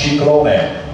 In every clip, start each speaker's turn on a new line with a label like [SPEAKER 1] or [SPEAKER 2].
[SPEAKER 1] Ciclone.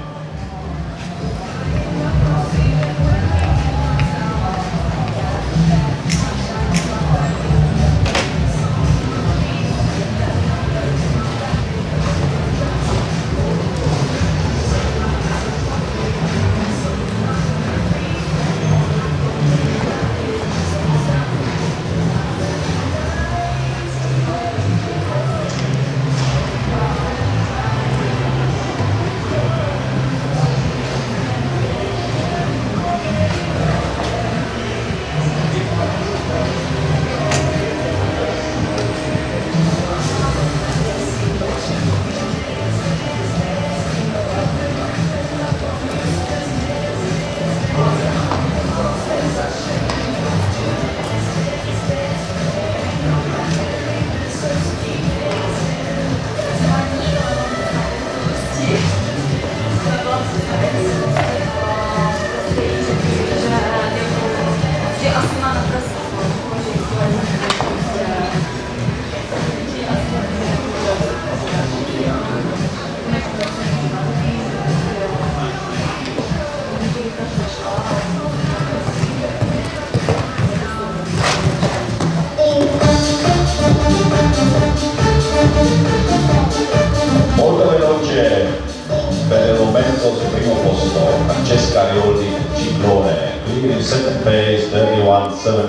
[SPEAKER 1] Molto veloce per il momento primo posto Francesca Arioli Ciclone, quindi in second place 170.